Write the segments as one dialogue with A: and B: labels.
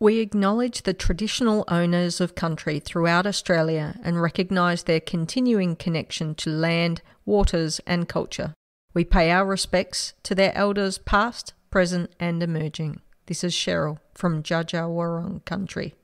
A: We acknowledge the traditional owners of country throughout Australia and recognise their continuing connection to land, waters, and culture. We pay our respects to their elders past, present, and emerging. This is Cheryl from Dja country.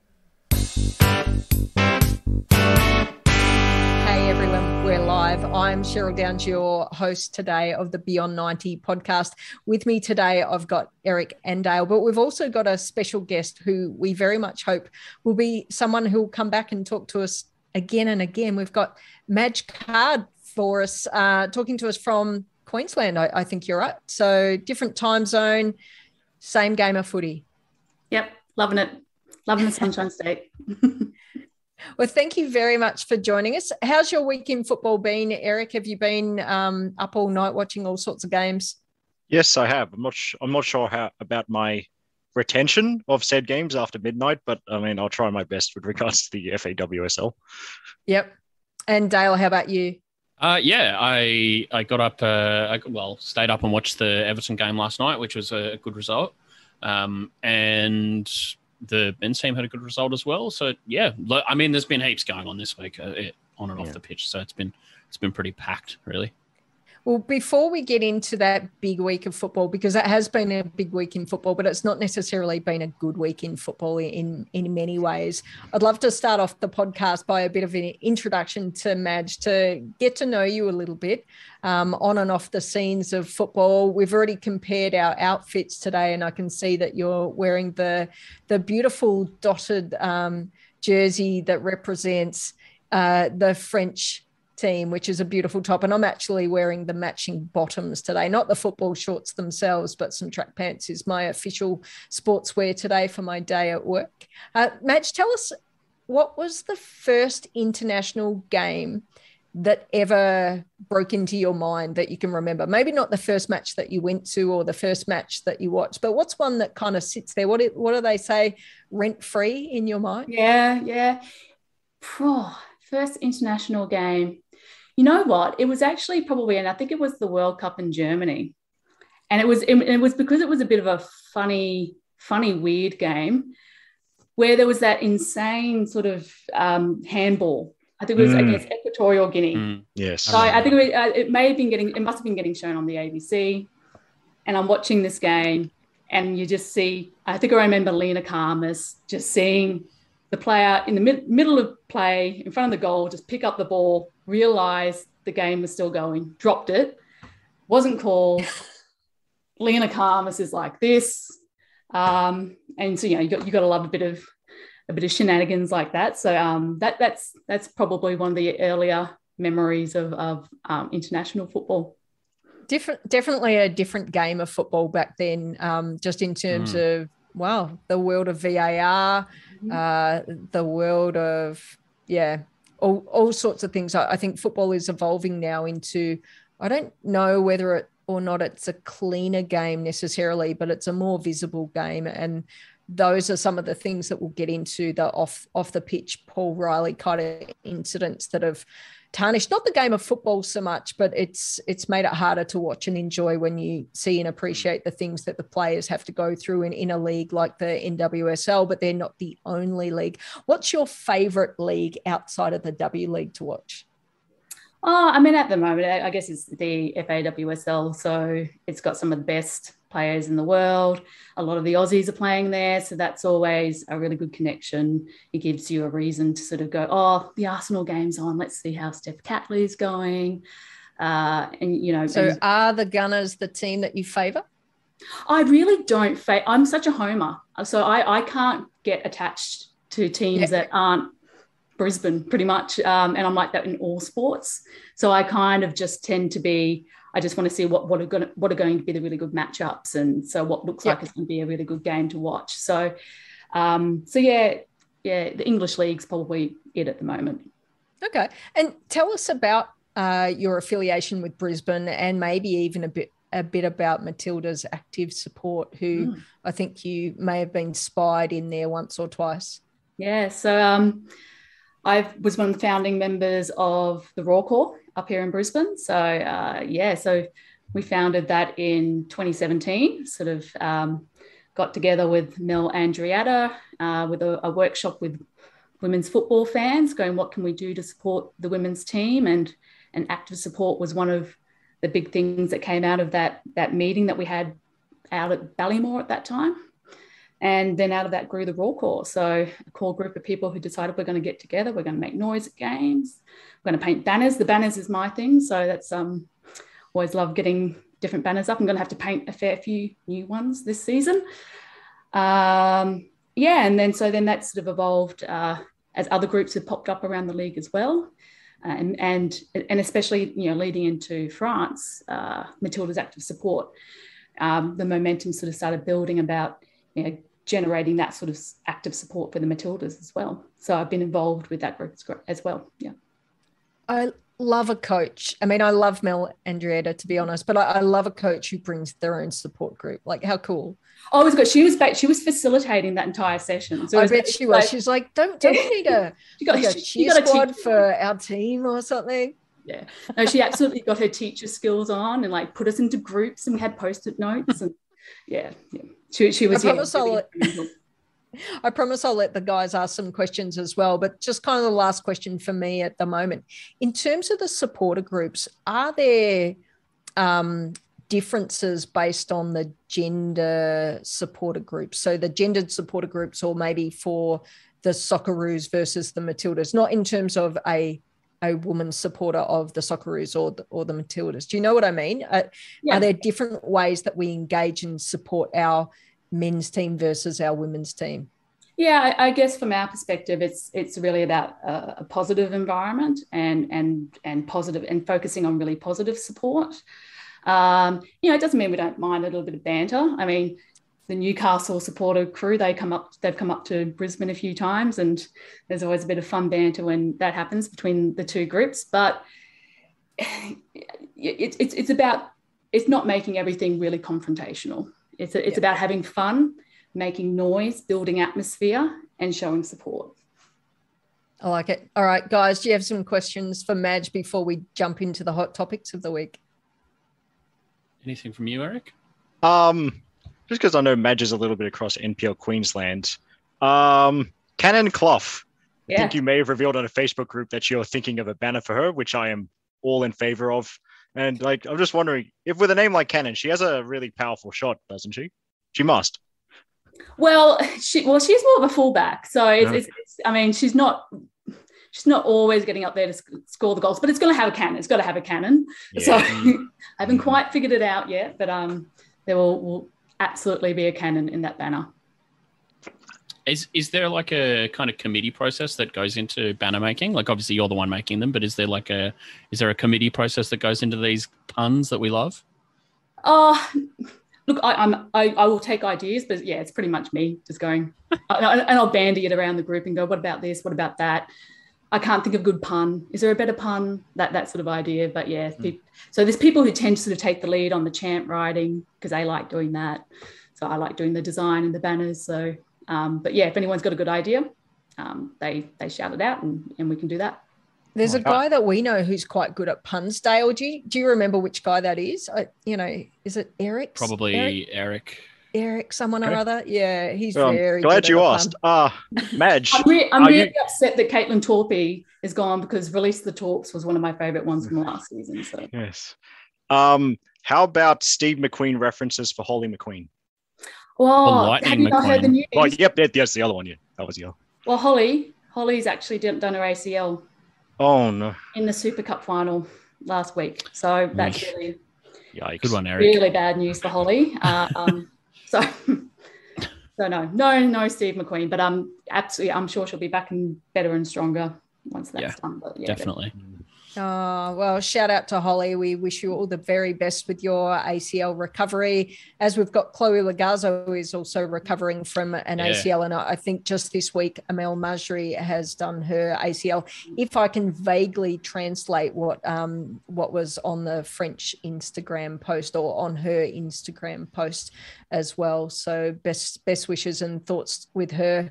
A: Hey everyone, we're live. I'm Cheryl Downs, your host today of the Beyond 90 podcast. With me today, I've got Eric and Dale, but we've also got a special guest who we very much hope will be someone who will come back and talk to us again and again. We've got Madge Card for us, uh, talking to us from Queensland, I, I think you're right. So different time zone, same game of footy.
B: Yep, loving it. Loving the Sunshine State.
A: Well, thank you very much for joining us. How's your week in football been, Eric? Have you been um, up all night watching all sorts of games?
C: Yes, I have. I'm not. Sh- I'm not sure how about my retention of said games after midnight, but I mean, I'll try my best with regards to the FAWSL.
A: Yep. And Dale, how about you?
D: Uh, yeah, I I got up. Uh, I, well, stayed up and watched the Everton game last night, which was a good result. Um, and the men's team had a good result as well. So yeah, I mean, there's been heaps going on this week, uh, on and off the pitch. So it's been it's been pretty packed, really.
A: Well, before we get into that big week of football, because it has been a big week in football, but it's not necessarily been a good week in football in in many ways. I'd love to start off the podcast by a bit of an introduction to Madge to get to know you a little bit um, on and off the scenes of football. We've already compared our outfits today, and I can see that you're wearing the the beautiful dotted um, jersey that represents uh, the French team, which is a beautiful top. And I'm actually wearing the matching bottoms today, not the football shorts themselves, but some track pants is my official sportswear today for my day at work. Uh, Madge, tell us what was the first international game that ever broke into your mind that you can remember? Maybe not the first match that you went to or the first match that you watched, but what's one that kind of sits there? What, it, what do they say rent free in your mind?
B: Yeah, yeah. Oh, first international game. You know what? It was actually probably, and I think it was the World Cup in Germany, and it was it, it was because it was a bit of a funny, funny, weird game where there was that insane sort of um, handball. I think it was mm. against Equatorial Guinea. Mm.
C: Yes.
B: So I, I think it, uh, it may have been getting, it must have been getting shown on the ABC. And I'm watching this game, and you just see, I think I remember Lena Khamis just seeing the player in the mid- middle of play in front of the goal just pick up the ball, realize the game was still going, dropped it, wasn't called. Lena Khamis is like this. Um, and so you know you got you got to love a bit of a bit of shenanigans like that. So um, that that's that's probably one of the earlier memories of of um, international football.
A: Different, definitely a different game of football back then. Um, just in terms mm. of wow, the world of VAR, mm-hmm. uh, the world of yeah, all, all sorts of things. I, I think football is evolving now into. I don't know whether it or not it's a cleaner game necessarily, but it's a more visible game. And those are some of the things that we'll get into the off off the pitch Paul Riley kind of incidents that have tarnished not the game of football so much, but it's it's made it harder to watch and enjoy when you see and appreciate the things that the players have to go through in, in a league like the NWSL, but they're not the only league. What's your favorite league outside of the W League to watch?
B: Oh, I mean, at the moment, I guess it's the FAWSL. So it's got some of the best players in the world. A lot of the Aussies are playing there. So that's always a really good connection. It gives you a reason to sort of go, oh, the Arsenal game's on. Let's see how Steph Catley's going. Uh, and, you know.
A: So
B: and,
A: are the Gunners the team that you favour?
B: I really don't. Fa- I'm such a homer. So I, I can't get attached to teams yeah. that aren't Brisbane pretty much. Um, and I'm like that in all sports. So I kind of just tend to be, I just want to see what, what are going to, what are going to be the really good matchups. And so what looks yep. like is going to be a really good game to watch. So, um, so yeah, yeah, the English league's probably it at the moment.
A: Okay. And tell us about uh, your affiliation with Brisbane and maybe even a bit a bit about Matilda's active support, who mm. I think you may have been spied in there once or twice.
B: Yeah. So um, I was one of the founding members of the Roar Corps up here in Brisbane. So uh, yeah, so we founded that in 2017, sort of um, got together with Mel Andreatta uh, with a, a, workshop with women's football fans, going, what can we do to support the women's team? And, and active support was one of the big things that came out of that, that meeting that we had out at Ballymore at that time. And then out of that grew the Roar Corps. So a core group of people who decided we're going to get together, we're going to make noise at games, we're going to paint banners. The banners is my thing. So that's um always love getting different banners up. I'm going to have to paint a fair few new ones this season. Um, yeah, and then so then that sort of evolved uh, as other groups have popped up around the league as well. Uh, and, and and especially you know leading into France, uh, Matilda's active support, um, the momentum sort of started building about you know generating that sort of active support for the Matildas as well. So I've been involved with that group as well. Yeah.
A: I love a coach. I mean, I love Mel Andreatta to be honest, but I, I, love a coach who brings their own support group. Like, how cool!
B: Oh, it was good. She was back. She was facilitating that entire session.
A: So I bet she was. Like, She's like, "Don't, don't need a, you got, a cheer squad for our team or something?"
B: Yeah, no, she absolutely got her teacher skills on and like put us into groups, and we had post-it notes and yeah, yeah. She, she was.
A: I promise, yeah, I'll, I promise I'll let the guys ask some questions as well. But just kind of the last question for me at the moment. In terms of the supporter groups, are there um, differences based on the gender supporter groups? So the gendered supporter groups, or maybe for the Socceroos versus the Matildas, not in terms of a a woman supporter of the Socceroos or the, or the Matildas. Do you know what I mean? Uh, yeah. Are there different ways that we engage and support our men's team versus our women's team?
B: Yeah, I, guess from our perspective, it's it's really about a, a, positive environment and and and positive and focusing on really positive support. Um, you know, it doesn't mean we don't mind a little bit of banter. I mean, the Newcastle supporter crew, they come up, they've come up to Brisbane a few times, and there's always a bit of fun banter when that happens between the two groups. But it's it's it's about it's not making everything really confrontational. It's it's yeah. about having fun, making noise, building atmosphere, and showing support.
A: I like it. All right, guys, do you have some questions for Madge before we jump into the hot topics of the week?
D: Anything from you, Eric?
C: Um, just because I know Madge is a little bit across NPL Queensland. Um, Cannon Clough. Yeah. I think you may have revealed on a Facebook group that you're thinking of a banner for her, which I am all in favor of. And like, I'm just wondering if with a name like Cannon, she has a really powerful shot, doesn't she? She must.
B: Well, she well she's more of a fullback, so it's, it's, it's, I mean she's not she's not always getting up there to score the goals, but it's going to have a cannon. It's got to have a cannon. Yeah. So I haven't quite figured it out yet, but um, there will, will absolutely be a canon in that banner.
D: Is is there like a kind of committee process that goes into banner making? Like obviously you're the one making them, but is there like a is there a committee process that goes into these puns that we love?
B: Oh, look, I, I'm I, I will take ideas, but yeah, it's pretty much me just going, and I'll bandy it around the group and go, what about this? What about that? I can't think of a good pun. Is there a better pun? That that sort of idea. But yeah, mm. so there's people who tend to sort of take the lead on the chant writing because they like doing that. So I like doing the design and the banners. So um, but yeah, if anyone's got a good idea, um, they they shout it out and, and we can do that.
A: There's a guy that we know who's quite good at puns. Dale, do you, do you remember which guy that is? I, you know, is it Eric?
D: Probably Eric. Eric.
A: Eric, someone or other. Yeah, he's well, very.
C: Glad you asked. Ah, uh, Madge.
B: I'm, re- I'm really you... upset that Kaitlyn Torpey is gone because Release the Talks was one of my favorite ones from last season. So
C: yes. Um, how about Steve McQueen references for Holly McQueen?
B: Well, have you not heard the news?
C: Oh, yep, that's the other one. Yeah, that was the other.
B: Well, Holly, Holly's actually done her ACL.
C: Oh no!
B: In the Super Cup final last week, so that's really
C: Yikes.
D: good one, Eric.
B: Really bad news for Holly. Uh, um, so, so no, no, no, Steve McQueen, but um, absolutely, I'm sure she'll be back and better and stronger once that's yeah, done. But
D: yeah, definitely.
A: Oh, well, shout out to Holly. We wish you all the very best with your ACL recovery. As we've got Chloe Logarzo, who is also recovering from an yeah. ACL. And I think just this week, Amel Majri has done her ACL. If I can vaguely translate what um, what was on the French Instagram post or on her Instagram post as well. So best best wishes and thoughts with her.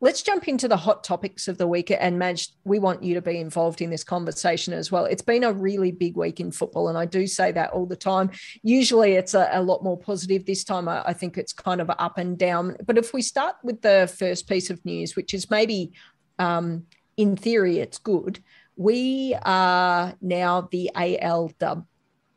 A: Let's jump into the hot topics of the week. And Madge, we want you to be involved in this conversation as well. It's been a really big week in football, and I do say that all the time. Usually it's a, a lot more positive. This time I, I think it's kind of up and down. But if we start with the first piece of news, which is maybe um, in theory it's good, we are now the AL dub.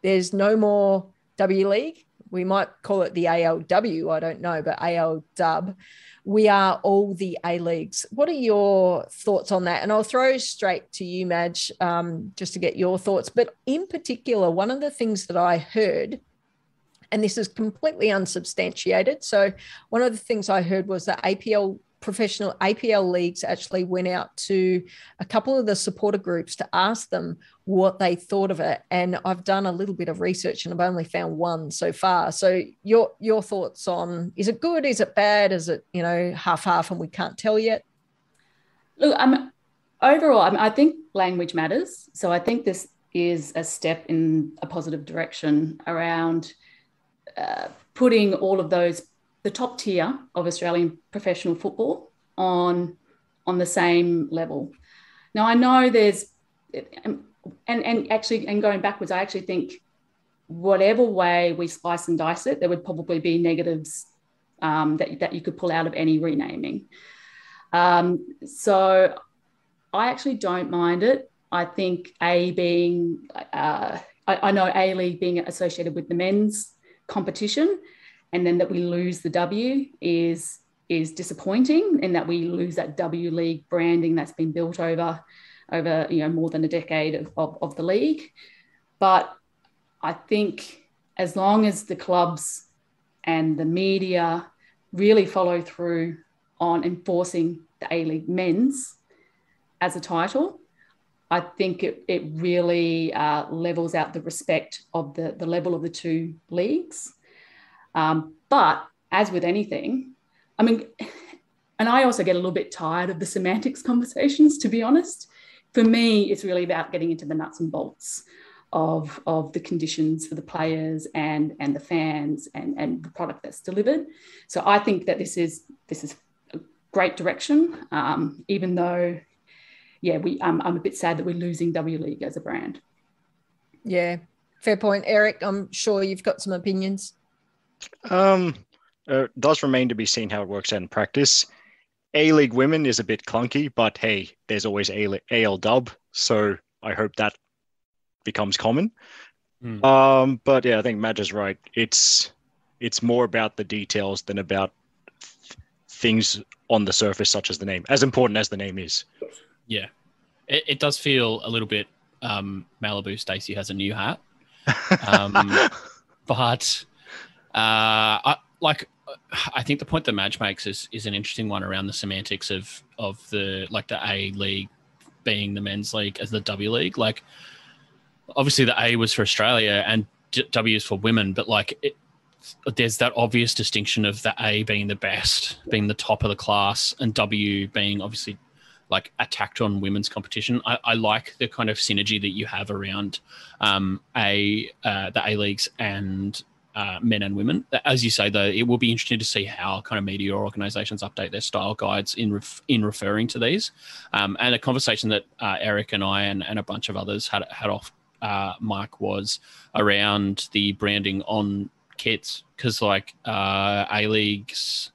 A: There's no more W League. We might call it the ALW, I don't know, but AL dub we are all the A leagues. What are your thoughts on that? And I'll throw straight to you, Madge, um, just to get your thoughts. But in particular, one of the things that I heard, and this is completely unsubstantiated. So, one of the things I heard was that APL professional APL leagues actually went out to a couple of the supporter groups to ask them what they thought of it. And I've done a little bit of research and I've only found one so far. So your your thoughts on is it good? Is it bad? Is it, you know, half half and we can't tell yet?
B: Look, I'm overall, I, I think language matters. So I think this is a step in a positive direction around uh, putting all of those the top tier of Australian professional football on on the same level. Now I know there's and and actually and going backwards, I actually think whatever way we slice and dice it, there would probably be negatives um, that that you could pull out of any renaming. Um, so I actually don't mind it. I think A being uh, I, I know A League being associated with the men's competition and then that we lose the W is is disappointing and that we lose that W League branding that's been built over over you know more than a decade of, of, of the league. But I think as long as the clubs and the media really follow through on enforcing the A League men's as a title, I think it, it really uh, levels out the respect of the, the level of the two leagues. Um, but as with anything, I mean, and I also get a little bit tired of the semantics conversations, to be honest. For me, it's really about getting into the nuts and bolts of, of the conditions for the players and, and the fans and, and the product that's delivered. So I think that this is this is a great direction, um, even though, yeah, we um, I'm a bit sad that we're losing W League as a brand.
A: Yeah, fair point, Eric. I'm sure you've got some opinions.
C: Um, uh, does remain to be seen how it works out in practice. A League Women is a bit clunky, but hey, there's always A AL Dub, so I hope that becomes common. Mm. Um, but yeah, I think Madge is right. It's it's more about the details than about th- things on the surface, such as the name, as important as the name is.
D: Yeah, it, it does feel a little bit um, Malibu. Stacy has a new hat, um, but I, like I think the point that Madge makes is is an interesting one around the semantics of of the like the A League being the men's league as the W League. Like, obviously the A was for Australia and W is for women, but like it, there's that obvious distinction of the A being the best, being the top of the class, and W being obviously like attacked on women's competition. I, I like the kind of synergy that you have around um, a uh, the A leagues and uh, men and women. As you say, though, it will be interesting to see how kind of media organisations update their style guides in ref- in referring to these. Um, and a conversation that uh, Eric and I and, and a bunch of others had had off uh, Mike was around the branding on kits because like uh, A leagues,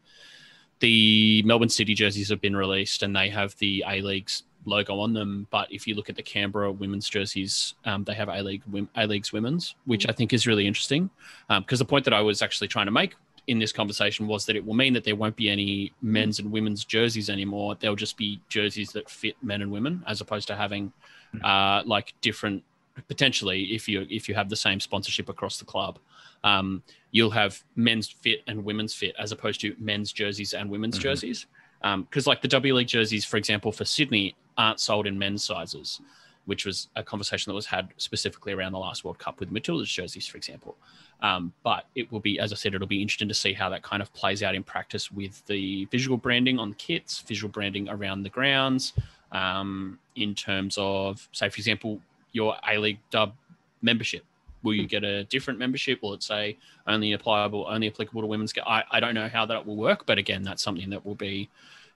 D: the Melbourne City jerseys have been released and they have the A leagues logo on them. But if you look at the Canberra women's jerseys, um, they have A League A League's women's, which mm. I think is really interesting. Because um, the point that I was actually trying to make in this conversation was that it will mean that there won't be any men's and women's jerseys anymore. There'll just be jerseys that fit men and women, as opposed to having mm. uh, like different. Potentially, if you if you have the same sponsorship across the club, um, you'll have men's fit and women's fit, as opposed to men's jerseys and women's mm-hmm. jerseys because um, like the W League jerseys, for example, for Sydney aren't sold in men's sizes, which was a conversation that was had specifically around the last World Cup with Matilda's jerseys, for example. Um, but it will be, as I said, it'll be interesting to see how that kind of plays out in practice with the visual branding on the kits, visual branding around the grounds, um, in terms of, say, for example, your A League dub membership. Will you get a different membership? Will it say only applicable, only applicable to women's? I, I don't know how that will work, but again, that's something that will be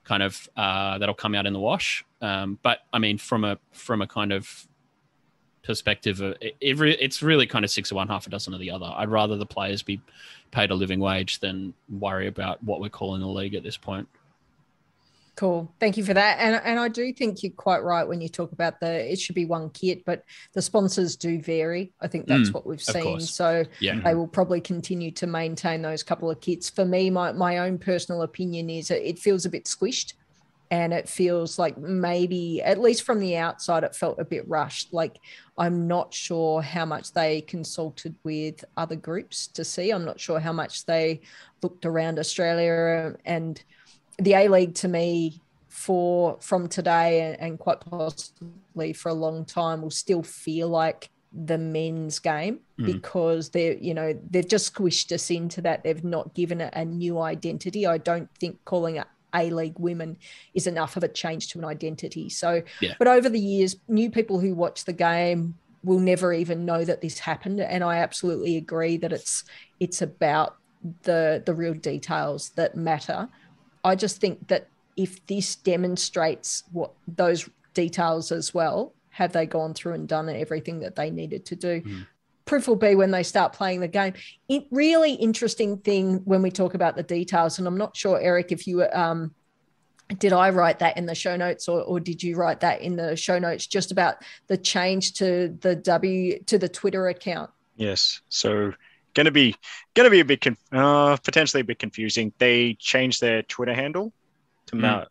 D: kind of uh, that'll come out in the wash. Um, but I mean, from a from a kind of perspective, re- it's really kind of six of one, half a dozen of the other. I'd rather the players be paid a living wage than worry about what we're calling the league at this point.
A: Cool. Thank you for that. And and I do think you're quite right when you talk about the it should be one kit, but the sponsors do vary. I think that's mm, what we've seen. Course. So yeah. they will probably continue to maintain those couple of kits. For me, my, my own personal opinion is it feels a bit squished and it feels like maybe at least from the outside it felt a bit rushed like i'm not sure how much they consulted with other groups to see i'm not sure how much they looked around australia and the A League to me for from today and, and, quite possibly for a long time will still feel like the men's game mm. because they're you know they've just squished us into that. They've not given it a new identity. I don't think calling it a league women is enough of a change to an identity. So yeah. but over the years new people who watch the game will never even know that this happened. And i absolutely agree that it's it's about the the real details that matter I just think that if this demonstrates what those details as well, have they gone through and done everything that they needed to do? Mm. Proof will be when they start playing the game. It really interesting thing when we talk about the details, and I'm not sure, Eric, if you um, did I write that in the show notes or, or did you write that in the show notes just about the change to the W to the Twitter account?
C: Yes. So going to be going to be a bit conf- uh, potentially a bit confusing. They changed their Twitter handle to mm. Mount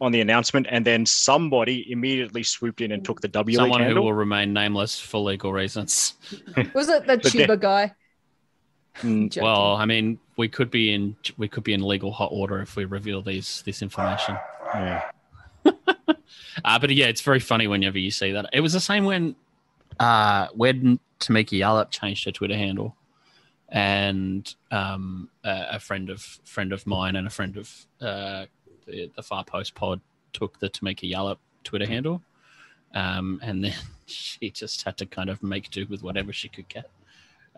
C: on the announcement, and then somebody immediately swooped in and took the W.
D: Someone
C: handle.
D: who will remain nameless for legal reasons.
A: Was it the tuba guy?
D: Mm, well, I mean, we could be in we could be in legal hot water if we reveal these this information.
C: Yeah.
D: uh, but yeah, it's very funny whenever you see that. It was the same when uh, when Tameka Yallop changed her Twitter handle and um, a, a, friend of friend of mine and a friend of uh, the, the Far Post Pod took the Tameka Yallop Twitter handle, um, and then she just had to kind of make do with whatever she could get.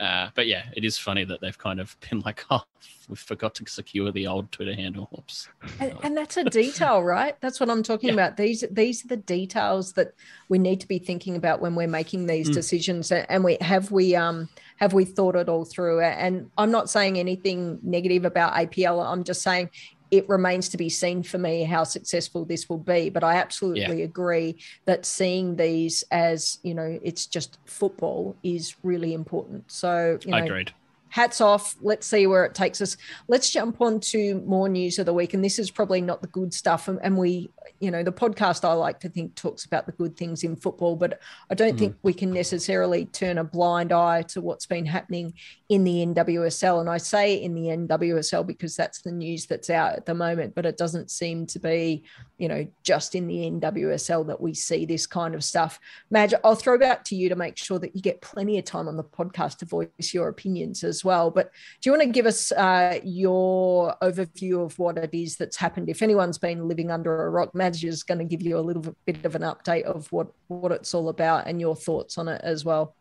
D: Uh, but yeah, it is funny that they've kind of been like, oh, we forgot to secure the old Twitter handle. Oops.
A: And, and that's a detail, right? That's what I'm talking yeah. about. These these are the details that we need to be thinking about when we're making these mm. decisions. And we have we um have we thought it all through? And I'm not saying anything negative about APL. I'm just saying it remains to be seen for me how successful this will be. But I absolutely yeah. agree that seeing these as, you know, it's just football is really important. So, you know,
D: agreed
A: hats off. Let's see where it takes us. Let's jump on to more news of the week. And this is probably not the good stuff. And, and we, you know, the podcast I like to think talks about the good things in football, but I don't mm. think we can necessarily turn a blind eye to what's been happening in the NWSL. And I say in the NWSL because that's the news that's out at the moment, but it doesn't seem to be, you know, just in the NWSL that we see this kind of stuff. Madge, I'll throw back to you to make sure that you get plenty of time on the podcast to voice your opinions as well. But do you want to give us uh, your overview of what it is that's happened? If anyone's been living under a rock, Madge is going to give you a little bit of an update of what what it's all about and your thoughts on it as well.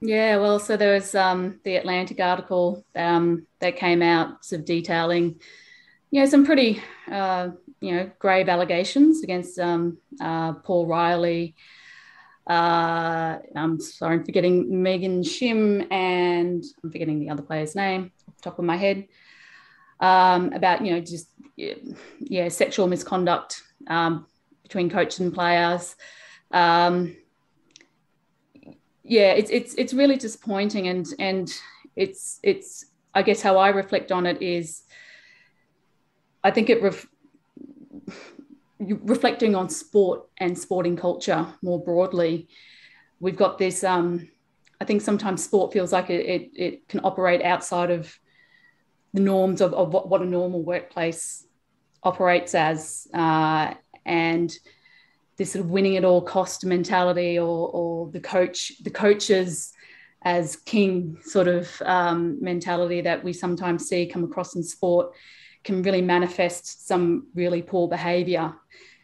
B: Yeah, well, so there was um, the Atlantic article um, that came out, sort of detailing, you know, some pretty, uh, you know, grave allegations against um, uh, Paul Riley, uh, I'm sorry, I'm forgetting Megan Shim and I'm forgetting the other player's name off the top of my head. Um, about you know just yeah sexual misconduct um, between coach and players. Um, yeah, it's it's it's really disappointing, and and it's it's I guess how I reflect on it is, I think it ref- reflecting on sport and sporting culture more broadly, we've got this. Um, I think sometimes sport feels like it, it, it, can operate outside of the norms of, of what, what a normal workplace operates as. Uh, and this sort of winning at all cost mentality or, or the coach, the coaches as king sort of um, mentality that we sometimes see come across in sport can really manifest some really poor behavior.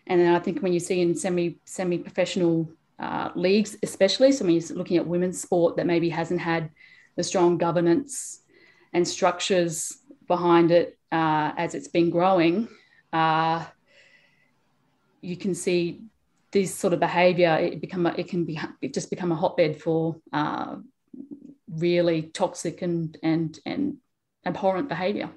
B: And then I think when you see in semi semi professional uh, leagues, especially, so when you're looking at women's sport that maybe hasn't had the strong governance and structures behind it uh, as it's been growing, uh, you can see this sort of behaviour. It become it can be it just become a hotbed for uh, really toxic and and and abhorrent behaviour.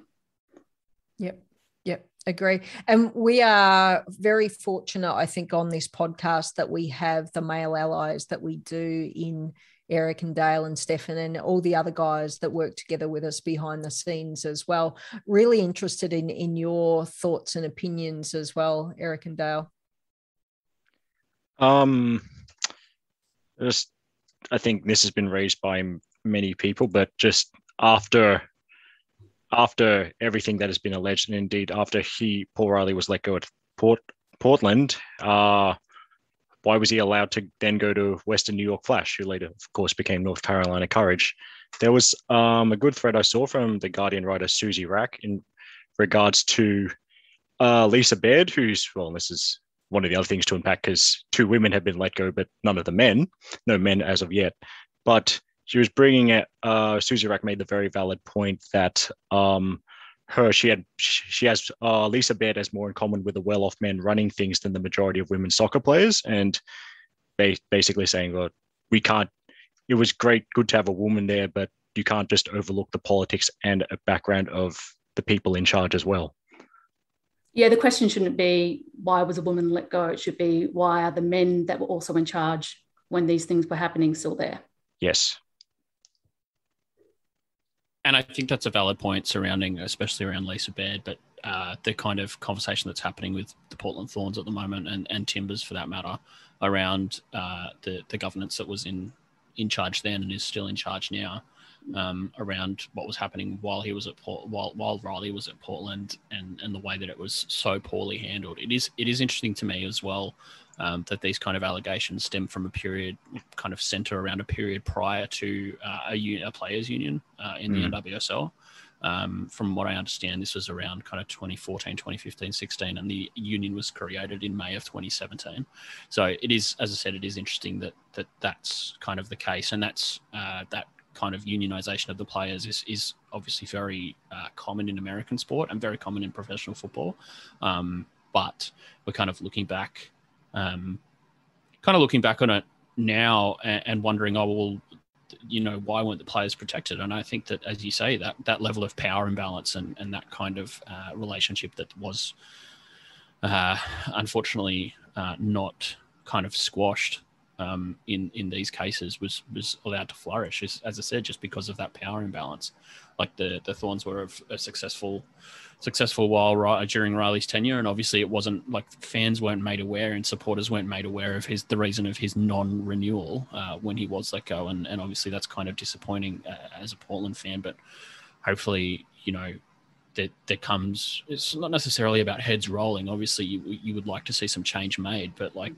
A: Yep. Yep, agree. And we are very fortunate, I think, on this podcast that we have the male allies that we do in Eric and Dale and Steffen and all the other guys that work together with us behind the scenes as well. Really interested in in your thoughts and opinions as well, Eric and Dale.
C: Um, just I think this has been raised by many people, but just after after everything that has been alleged, and indeed after he Paul Riley was let go at Port Portland, uh, why was he allowed to then go to Western New York Flash, who later, of course, became North Carolina Courage? There was um, a good thread I saw from the Guardian writer Susie Wrack in regards to uh, Lisa Baird, who's, well, this is one of the other things to unpack because two women have been let go, but none of the men, no men as of yet. But she was bringing it, uh, Susie Wrack made the very valid point that um, her she had she has uh, Lisa Baird has more in common with the well-off men running things than the majority of women soccer players, and ba- basically saying, "Well, we can't." It was great, good to have a woman there, but you can't just overlook the politics and a background of the people in charge as well.
B: Yeah, the question shouldn't be why was a woman let go. It should be why are the men that were also in charge when these things were happening still there?
C: Yes
D: and I think that's a valid point surrounding, especially around Lisa Baird, but uh, the kind of conversation that's happening with the Portland Thorns at the moment, and, and Timbers for that matter, around uh, the the governance that was in in charge then and is still in charge now, um, around what was happening while he was at Port, while while Riley was at Portland, and and the way that it was so poorly handled. It is it is interesting to me as well um, that these kind of allegations stem from a period, kind of center around a period prior to uh, a, a, players' union uh, in mm. the NWSL. Um, from what I understand, this was around kind of 2014, 2015, 16, and the union was created in May of 2017. So it is, as I said, it is interesting that that that's kind of the case, and that's uh, that kind of unionization of the players is is obviously very uh, common in American sport and very common in professional football. Um, but we're kind of looking back um, kind of looking back on it now and, and wondering, oh well, you know, why weren't the players protected? And I think that, as you say, that that level of power imbalance and and that kind of uh, relationship that was uh, unfortunately uh, not kind of squashed um, in in these cases was was allowed to flourish. As, as I said, just because of that power imbalance, like the the Thorns were a, a successful successful while during Riley's tenure, and obviously it wasn't like fans weren't made aware and supporters weren't made aware of his the reason of his non-renewal uh, when he was let go, and and obviously that's kind of disappointing uh, as a Portland fan. But hopefully, you know, that there comes. It's not necessarily about heads rolling. Obviously, you you would like to see some change made, but like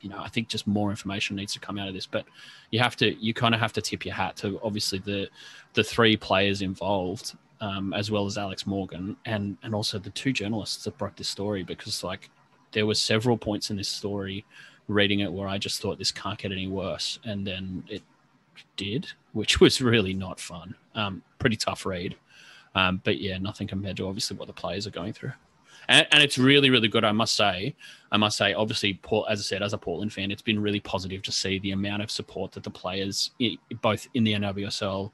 D: you know, I think just more information needs to come out of this. But you have to, you kind of have to tip your hat to obviously the the three players involved um, as well as Alex Morgan, and and also the two journalists that broke this story because like there were several points in this story, reading it where I just thought this can't get any worse, and then it did, which was really not fun. Um, pretty tough read, um, but yeah, nothing compared to obviously what the players are going through. And, and, it's really, really good. I must say, I must say, obviously, Paul, as I said, as a Portland fan, it's been really positive to see the amount of support that the players, both in the NWSL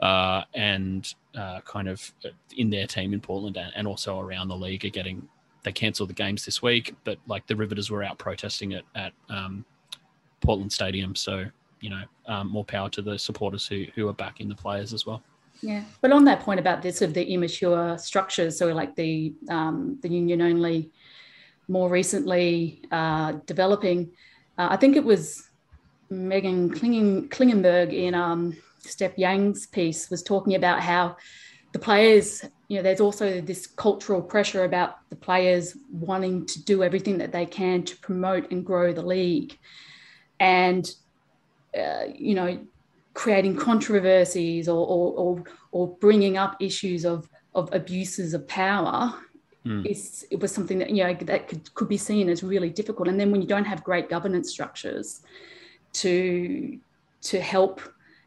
D: uh, and uh, kind of in their team in Portland and, and also around the league are getting. They cancelled the games this week, but like the Riveters were out protesting it at um, Portland Stadium. So you know, um, more power to the supporters who who are backing the players as well.
B: Yeah, but on that point about this of the immature structures, so like the um, the union only, more recently uh, developing, uh, I think it was Meghan Klingen, Klingenberg in um, Steph Yang's piece was talking about how the players, you know, there's also this cultural pressure about the players wanting to do everything that they can to promote and grow the league. And, uh, you know, creating controversies or, or, or, or, bringing up issues of, of abuses of power mm. is, it was something that, you know, that could, could be seen as really difficult. And then when you don't have great governance structures to, to help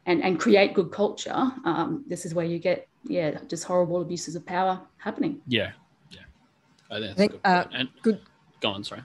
B: and, and create good culture, um, this is where you get, yeah, just horrible abuses of power happening.
D: Yeah. Yeah. I think, I think good, uh, and, good. Go on, sorry.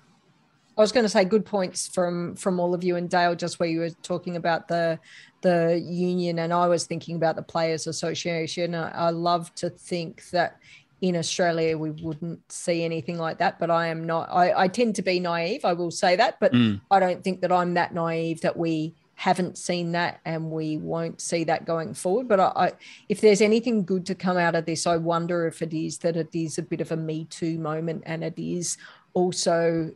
A: I was going to say good points from from all of you and Dale, just where you were talking about the the union, and I was thinking about the Players Association. I, I love to think that in Australia we wouldn't see anything like that, but I am not. I, I tend to be naive. I will say that, but mm. I don't think that I'm that naive that we haven't seen that and we won't see that going forward. But I, I, if there's anything good to come out of this, I wonder if it is that it is a bit of a Me Too moment and it is also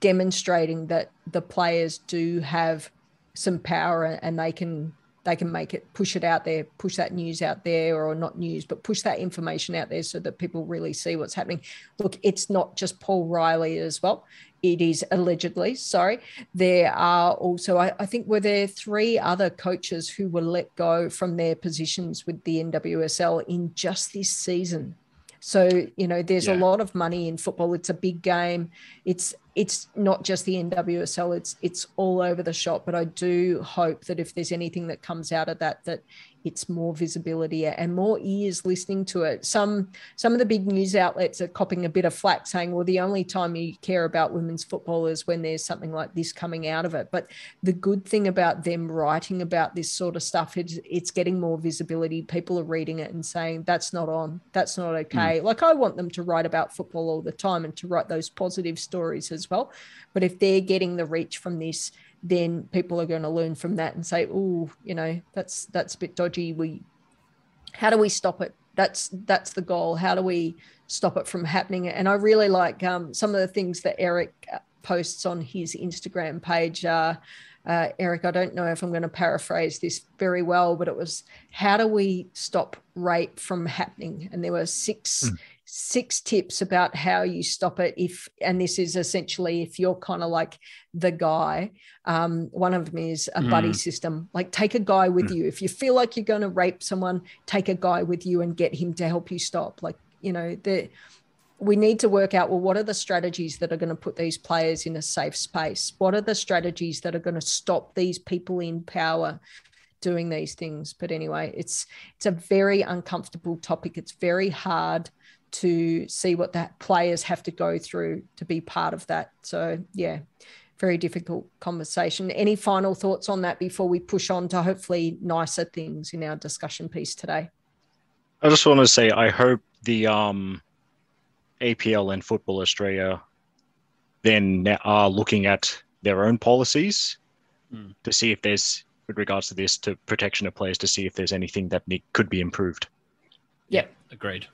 A: demonstrating that the players do have some power and they can they can make it push it out there push that news out there or not news but push that information out there so that people really see what's happening. Look it's not just paul riley as well. It is allegedly sorry. There are also I, I, think were there three other coaches who were let go from their positions with the nwsl in just this season? So you know there's yeah. a lot of money in football. It's a big game. It's it's not just the NWSL, it's it's all over the shop. But I do hope that if there's anything that comes out of that, that it's more visibility and more ears listening to it. Some some of the big news outlets are copping a bit of flack, saying, "Well, the only time you care about women's football is when there's something like this coming out of it." But the good thing about them writing about this sort of stuff is it's getting more visibility. People are reading it and saying, "That's not on. That's not okay." Mm. Like I want them to write about football all the time and to write those positive stories as well. But if they're getting the reach from this then people are going to learn from that and say, "Oh, you know, that's that's a bit dodgy. We, how do we stop it? That's that's the goal. How do we stop it from happening?" And I really like um, some of the things that Eric uh, posts on his Instagram page. Uh, uh, Eric, I don't know if I'm going to paraphrase this very well, but it was how do we stop rape from happening? And there were six mm six tips about how you stop it if and this is essentially if you're kind of like the guy um, one of them is a mm. buddy system. Like take a guy with mm. you. If you feel like you're going to rape someone take a guy with you and get him to help you stop. Like you know the we need to work out well what are the strategies that are going to put these players in a safe space? What are the strategies that are going to stop these people in power doing these things? But anyway it's it's a very uncomfortable topic. It's very hard to see what that players have to go through to be part of that. So yeah, very difficult conversation. Any final thoughts on that before we push on to hopefully nicer things in our discussion piece today?
C: I just want to say I hope the um, APL and Football Australia then are looking at their own policies mm. to see if there's, with regards to this, to protection of players, to see if there's anything that could be improved.
D: Yep, agreed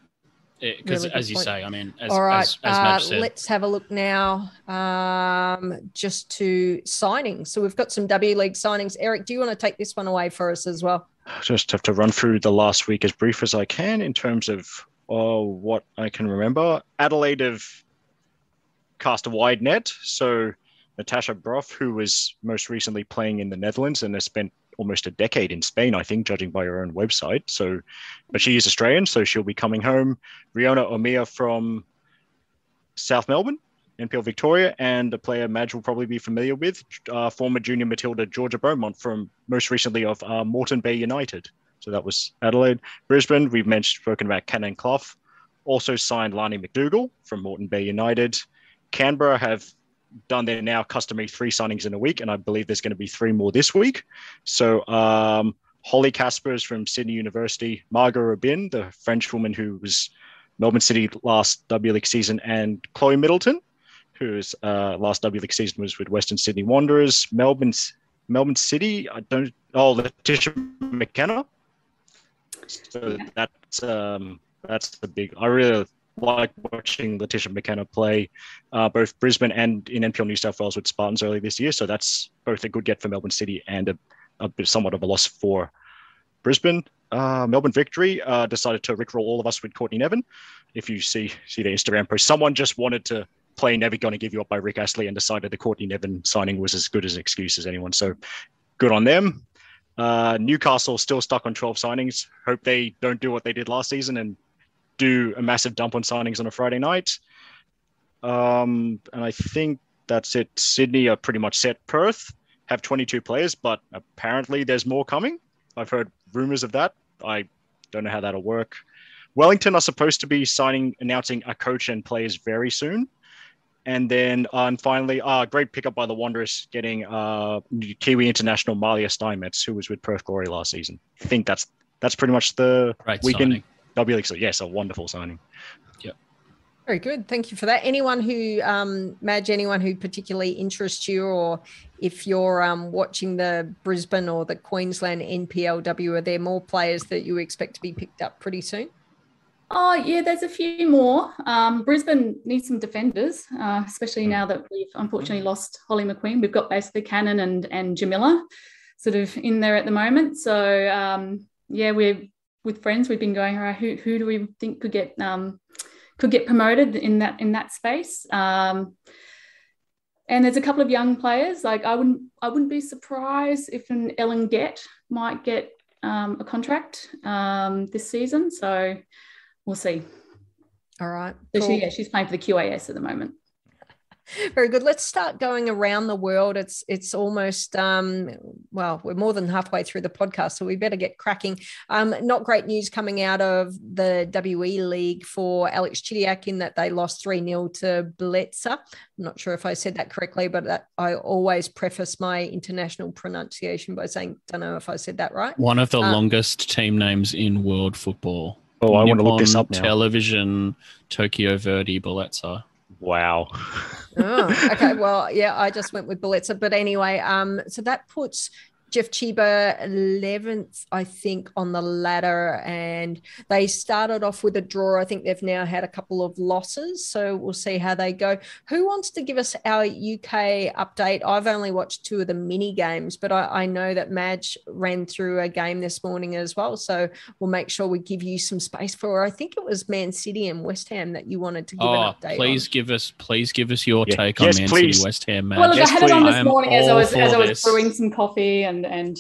D: because really as you point. say, I mean, as,
A: all right, as, as uh, let's have a look now. Um, just to signings. So we've got some W League signings. Eric, do you want to take this one away for us as well?
C: Just have to run through the last week as brief as I can in terms of oh, what I can remember. Adelaide have cast a wide net, so Natasha Brough, who was most recently playing in the Netherlands and has spent almost a decade in Spain, I think, judging by her own website. So, but she is Australian, so she'll be coming home. Reona Omiya from South Melbourne, NPL Victoria, and a player Madge will probably be familiar with, uh, former junior Matilda Georgia Beaumont from most recently of uh, Moreton Bay United. So that was Adelaide. Brisbane, we've mentioned spoken about Cannon Clough. Also signed Lanni McDougall from Moreton Bay United. Canberra have done their now customary three signings in a week, and I believe there's going to be three more this week. So um, Holly Caspers from Sydney University, Margot Robinne, the French woman who was Melbourne City last W League season, and Chloe Middleton, whose uh, last W League season was with Western Sydney Wanderers. Melbourne's Melbourne City, I don't. Oh, Letitia McKenna. So that's um, that's the big. I really like watching Letitia McKenna play uh, both Brisbane and in NPL New South Wales with Spartans early this year. So that's both a good get for Melbourne City and a, a bit somewhat of a loss for Brisbane. Uh, Melbourne Victory uh, decided to rickroll all of us with Courtney Nevin. If you see see the Instagram post, someone just wanted to play Never Gonna Give You Up by Rick Astley and decided the Courtney Nevin signing was as good as an excuse as anyone. So good on them. Uh, Newcastle still stuck on 12 signings. Hope they don't do what they did last season and do a massive dump on signings on a Friday night. Um, and I think that's it. Sydney are pretty much set. Perth have 22 players, but apparently there's more coming. I've heard rumors of that. I don't know how that'll work. Wellington are supposed to be signing, announcing a coach and players very soon. And then uh, and finally, uh, great pickup by the Wanderers getting uh, Kiwi international Malia Steinmetz, who was with Perth Glory last season. I think that's that's pretty much the
D: Great
C: weekend.
D: signing.
C: W League. So yes, a wonderful signing. Yeah.
A: Very good. Thank you for that. Anyone who, um, Madge, anyone who particularly interests you, or if you're um, watching the Brisbane or the Queensland NPLW, are there more players that you expect to be picked up pretty soon?
B: Oh yeah, there's a few more. Um, Brisbane needs some defenders, uh, especially now that we've unfortunately lost Holly McQueen. We've got basically Cannon and and Jamila sort of in there at the moment. So um, yeah, we're with friends. We've been going around. Who who do we think could get um, could get promoted in that in that space? Um, and there's a couple of young players. Like I wouldn't I wouldn't be surprised if an Ellen Gett might get um, a contract um, this season. So we'll see.
A: All right.
B: So
A: cool.
B: she, yeah, she's playing for the QAS at the moment.
A: Very good. Let's start going around the world. It's it's almost um, well, we're more than halfway through the podcast, so we better get cracking. Um, not great news coming out of the WE League for Alex Chidiac in that they lost 3 0 to Bletzer. I'm not sure if I said that correctly, but that, I always preface my international pronunciation by saying, don't know if I said that right.
D: One of the
A: Uh,
D: longest team names in world football.
C: Oh, I want to look this up now.
D: Television, Tokyo Verdy, Bellezza.
C: Wow.
A: Oh, okay. Well, yeah, I just went with Belitza. But anyway, um, so that puts JEF Chiba 11th, I think, on the ladder. And they started off with a draw. I think they've now had a couple of losses. So we'll see how they go. Who wants to give us our UK update? I've only watched two of the mini games, but I, I know that Madge ran through a game this morning as well. So we'll make sure we give you some space for, I think it was Man City and West Ham that you wanted to give
D: Oh,
A: an update.
D: please
A: on.
D: give us, please give us your
C: Yeah.
D: take
C: Yes,
D: on Man
C: please.
D: City West Ham match.
B: Well, look,
C: Yes,
B: I had it on this morning as I was as I was brewing some coffee, and and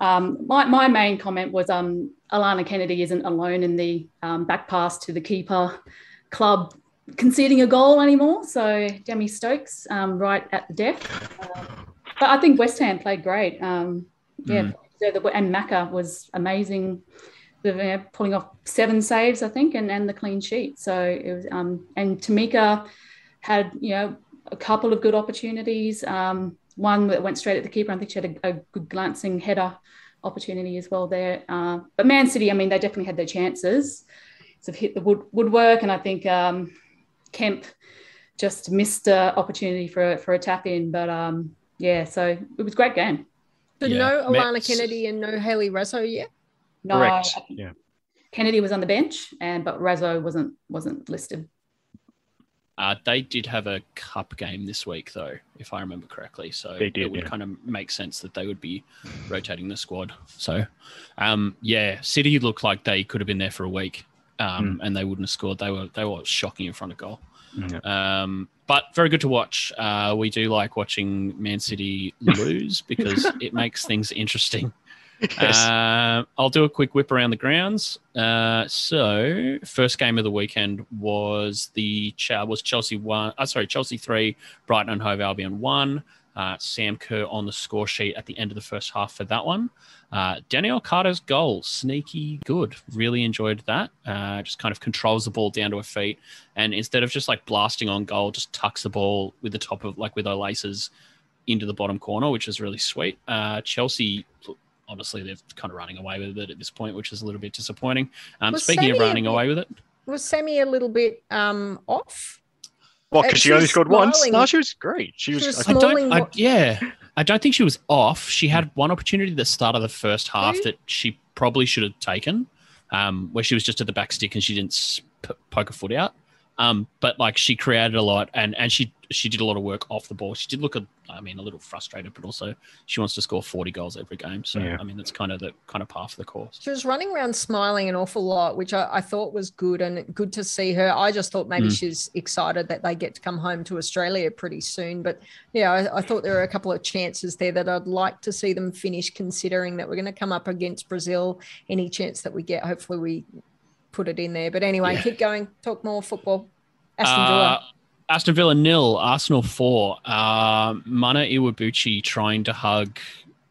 B: um, my my main comment was um, Alana Kennedy isn't alone in the um, back pass to the keeper club conceding a goal anymore. So Demi Stokes um, right at the death. Uh, but I think West Ham played great. Um, yeah,
D: Mm.
B: and Macca was amazing. The, uh, pulling off seven saves, I think, and, and the clean sheet. So it was, um, and Tameka had, you know, a couple of good opportunities. Um, one that went straight at the keeper. I think she had a, a good glancing header opportunity as well there. Uh, but Man City, I mean, they definitely had their chances. Sort of hit the wood, woodwork, and I think um, Hemp just missed an opportunity for a, for a tap in. But um, yeah, so it was a great game.
A: So
D: Yeah.
A: no
D: Ma-
A: Alana Kennedy and no Hayley Raso yet?
B: No,
C: Correct. Yeah.
B: Kennedy was on the bench, and but Raso wasn't wasn't listed.
D: Uh, they did have a cup game this week, though, if I remember correctly. So
C: did,
D: it would
C: yeah.
D: kind of make sense that they would be rotating the squad. So, um, yeah, City looked like they could have been there for a week, um, and they wouldn't have scored. They were they were shocking in front of goal.
C: Yeah.
D: Um, but very good to watch. Uh, we do like watching Man City lose because it makes things interesting. Uh, I'll do a quick whip around the grounds. Uh, so, first game of the weekend was the was Chelsea one. Uh, sorry, Chelsea three, Brighton and Hove Albion one. Uh, Sam Kerr on the score sheet at the end of the first half for that one. Uh, Danielle Carter's goal, sneaky good. Really enjoyed that. Uh, just kind of controls the ball down to her feet, and instead of just like blasting on goal, just tucks the ball with the top of like with her laces into the bottom corner, which is really sweet. Uh, Chelsea, obviously, they're kind of running away with it at this point, which is a little bit disappointing. Um, speaking of
A: Sammy a
D: running
A: bit-
D: away with it,
A: Was Sammy a little bit um, off?
C: What?
A: Uh,
C: Because she
A: she
C: only
A: was
C: scored once.
A: smiling.
C: No, she was great. She was.
A: She was
C: I-
D: I don't. I, yeah, I don't think she was off. She had one opportunity at the start of the first half
A: Who?
D: that she probably should have taken, um, where she was just at the back stick and she didn't s- p- poke her foot out. Um, but like she created a lot and and she she did a lot of work off the ball. She did look a, I mean, a little frustrated, but also she wants to score forty goals every game. So
C: Yeah.
D: I mean, that's kind of the kind of path for the course.
A: She was running around smiling an awful lot, which I, I thought was good and good to see her. I just thought maybe
D: Mm.
A: she's excited that they get to come home to Australia pretty soon. But yeah, I, I thought there were a couple of chances there that I'd like to see them finish, considering that we're going to come up against Brazil. Any chance that we get, hopefully we put it in there. But anyway,
D: Yeah.
A: keep going. Talk more football. Aston Villa.
D: Uh, Aston Villa nil, Arsenal four. Uh, Mana Iwabuchi trying to hug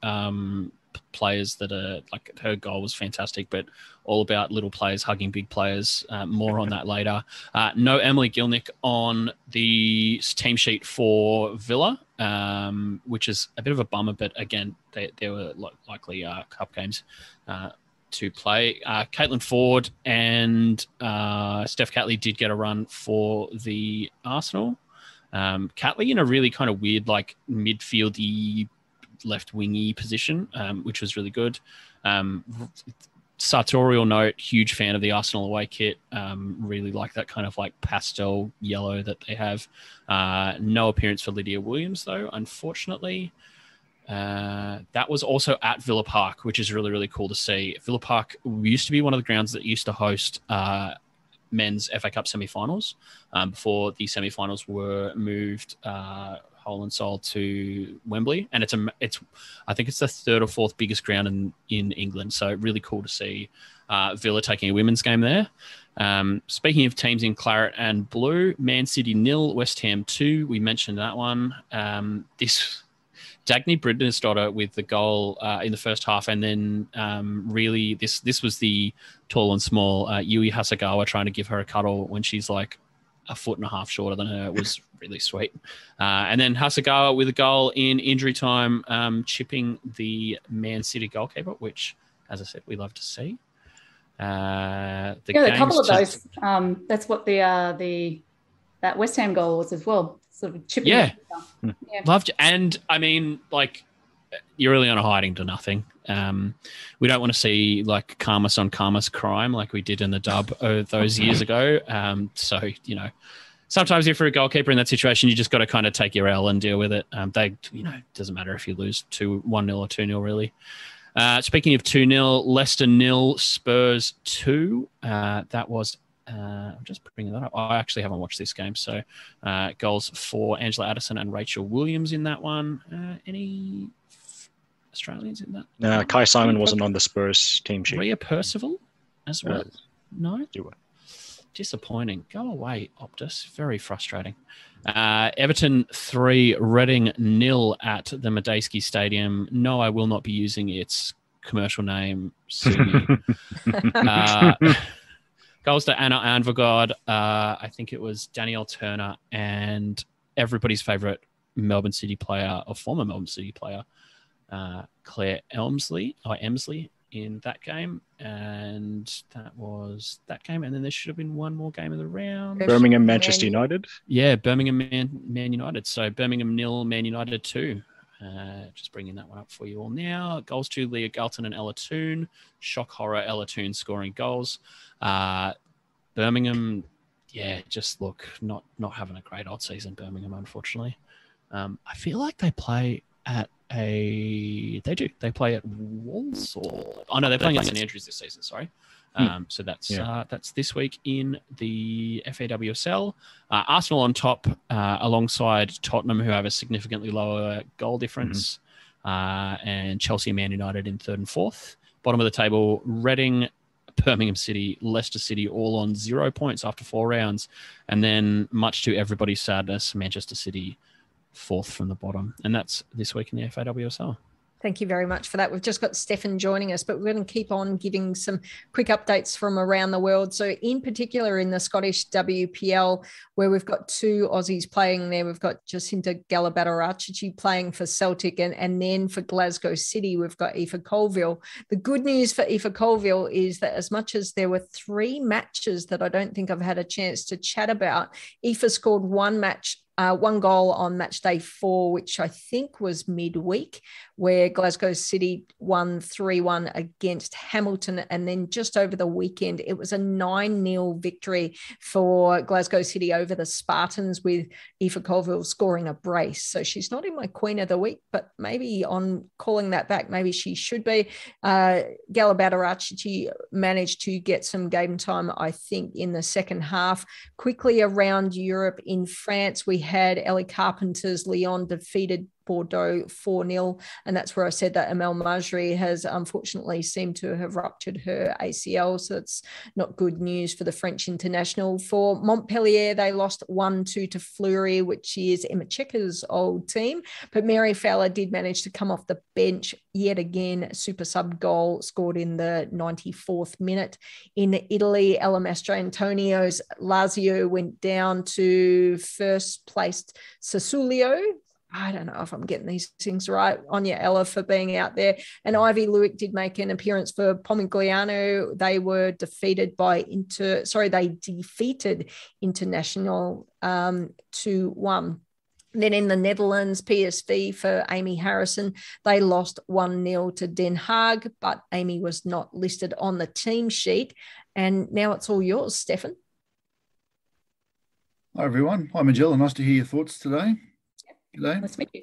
D: um, players that are like her goal was fantastic, but all about little players hugging big players. Uh, more on that later. Uh, no Emily Gielnik on the team sheet for Villa, um, which is a bit of a bummer. But again, they, there were likely uh, cup games uh, to play. Uh, Caitlin Foord and uh, Steph Catley did get a run for the Arsenal. Um, Catley in a really kind of weird, like midfieldy, left wingy position, um, which was really good. Um, sartorial note, huge fan of the Arsenal away kit. Um, really like that kind of like pastel yellow that they have. Uh, no appearance for Lydia Williams though, unfortunately. Uh, that was also at Villa Park, which is really really cool to see. Villa Park used to be one of the grounds that used to host uh, men's FA Cup semi-finals um, before the semi-finals were moved uh, whole and soul to Wembley, and it's a it's I think it's the third or fourth biggest ground in in England. So really cool to see uh, Villa taking a women's game there. Um, speaking of teams in claret and blue, Man City nil, West Ham two. We mentioned that one. Um, this Dagny Brynjarsdóttir with the goal uh, in the first half, and then um, really this this was the tall and small uh, Yui Hasegawa trying to give her a cuddle when she's like a foot and a half shorter than her. It was really sweet. Uh, and then Hasegawa with a goal in injury time, um, chipping the Man City goalkeeper, which, as I said, we love to see. Uh,
B: the yeah, a couple of those. Um, that's what the uh, the that West Ham goal was as well. Sort of chipping.
D: Yeah, yeah. loved. And I mean, like, you're really on a hiding to nothing. Um, we don't want to see like karmas on karmas crime like we did in the dub those years ago. Um, so you know, sometimes if you're a goalkeeper in that situation, you just got to kind of take your L and deal with it. Um, they, you know, doesn't matter if you lose two one 0 or two 0 really. Uh, speaking of 2 0, Leicester nil, Spurs 2. Uh, that was, uh, I'm just bringing that up. I actually haven't watched this game. So uh, goals for Angela Addison and Rachel Williams in that one. Uh, any Australians in that?
C: No, Kyah Simon wasn't on the Spurs team sheet.
D: Ria Percival as well? no? Disappointing. Go away, Optus. Very frustrating. Uh, Everton 3, Reading nil at the Madejski Stadium. No, I will not be using its commercial name, uh, goals to Anna Anvegard. Uh, I think it was Danielle Turner and everybody's favorite Melbourne City player, or former Melbourne City player, uh, Claire Elmsley, or Emslie, in that game, and that was that game. And then there should have been one more game of the round.
C: Birmingham, Manchester United.
D: Yeah, Birmingham, Man, Man United. So Birmingham nil, Man United two. Uh, just bringing that one up for you all now. Goals to Leah Galton and Ella Toone. Shock horror, Ella Toone scoring goals. Uh, Birmingham, yeah, just look not not having a great odd season. Birmingham, unfortunately. Um, I feel like they play at a they do they play at Walsall. Oh no, they're playing at St Andrews this season. Sorry. Hmm. Um, so that's yeah. uh, that's this week in the FAWSL. Uh, Arsenal on top, uh, alongside Tottenham, who have a significantly lower goal difference, mm-hmm. and Chelsea and Man United in third and fourth. Bottom of the table, Reading, Birmingham City, Leicester City, all on zero points after four rounds, and then much to everybody's sadness, Manchester City fourth from the bottom. And that's this week in the FAWSL.
A: Thank you very much for that. We've just got Stefan joining us, but we're going to keep on giving some quick updates from around the world. So, in particular, in the Scottish WPL, where we've got two Aussies playing there, we've got Jacynta Galabadaarachchi playing for Celtic, and, and then for Glasgow City, we've got Aoife Colville. The good news for Aoife Colville is that as much as there were three matches that I don't think I've had a chance to chat about, Aoife scored one match uh, one goal on match day four, which I think was midweek, where Glasgow City won 3 1 against Hamilton. And then just over the weekend, it was a 9 0 victory for Glasgow City over the Spartans, with Aoife Colville scoring a brace. So she's not in my Queen of the Week, but maybe on calling that back, maybe she should be. Uh, managed to get some game time, I think, in the second half. Quickly around Europe in France, we had Ellie Carpenter's Lyon defeated Bordeaux 4 0. And that's where I said that Amel Majri has unfortunately seemed to have ruptured her ACL. So it's not good news for the French international. For Montpellier, they lost 1 2 to Fleury, which is Emma Checker's old team. But Mary Fowler did manage to come off the bench yet again. Super sub goal scored in the 94th minute. In Italy, Ella Mastrantonio's Lazio went down to first placed Sassuolo I don't know if I'm getting these things right. Anya Ella for being out there. And Aivi Luik did make an appearance for Pomigliano. They were defeated by Inter, sorry, they defeated International um, 2 1. Then in the Netherlands, PSV for Amy Harrison, they lost 1 0 to Den Haag, but Amy was not listed on the team sheet. And now it's all yours, Stefan.
E: Hi, everyone. Hi, Majella. Nice to hear your thoughts today.
B: G'day. Nice to meet you.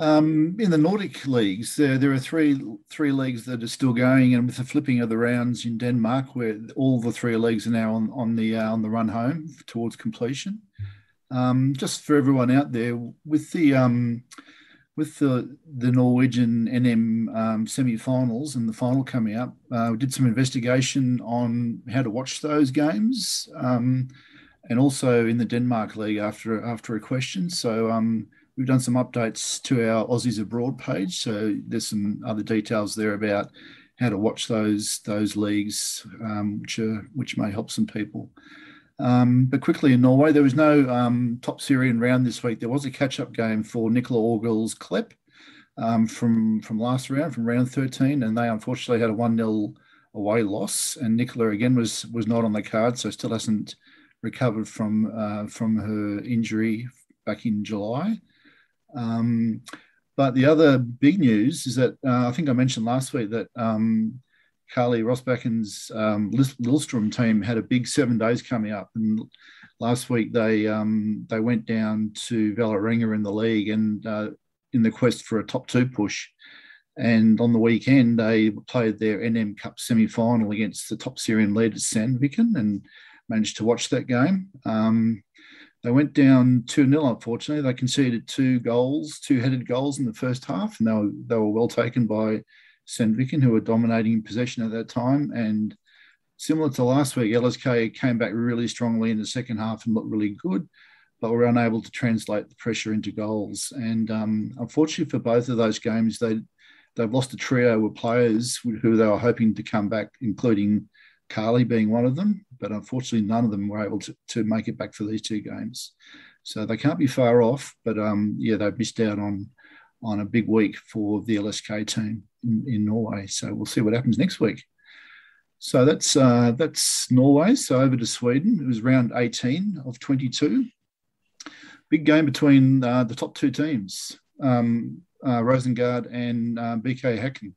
E: Um, in the Nordic leagues, there, there are three three leagues that are still going, and with the flipping of the rounds in Denmark, where all the three leagues are now on on the uh, on the run home towards completion. Um, just for everyone out there, with the um, with the the Norwegian NM um, semi-finals and the final coming up, uh, we did some investigation on how to watch those games. And also in the Denmark League after after a question. So um, we've done some updates to our Aussies Abroad page. So there's some other details there about how to watch those those leagues, um, which are, which may help some people. Um, but quickly in Norway, there was no um, Toppserien round this week. There was a catch-up game for Nicola Orgel's Klepp um, from from last round, from round 13, and they unfortunately had a one 0 away loss. And Nicola again was was not on the card, so still hasn't recovered from uh, from her injury back in July. Um, but the other big news is that uh, I think I mentioned last week that um, Karly Roestbakken's um, Lillestrøm team had a big seven days coming up, and last week they um, they went down to Vålerenga in the league and uh, in the quest for a top two push. And on the weekend, they played their NM Cup semi final against the Toppserien leaders, Sandviken, and managed to watch that game. Um, they went down 2 0, unfortunately. They conceded two goals, two headed goals in the first half, and they were, they were well taken by Sandviken, who were dominating possession at that time. And similar to last week, LSK came back really strongly in the second half and looked really good, but were unable to translate the pressure into goals. And um, unfortunately for both of those games, they, they've lost a trio of players who they were hoping to come back, including Carly being one of them, but unfortunately, none of them were able to, to make it back for these two games. So they can't be far off, but um, yeah, they've missed out on on a big week for the LSK team in, in Norway. So we'll see what happens next week. So that's uh, that's Norway. So over to Sweden. It was round 18 of 22. Big game between uh, the top two teams, um, uh, Rosengard and uh, BK Häcken.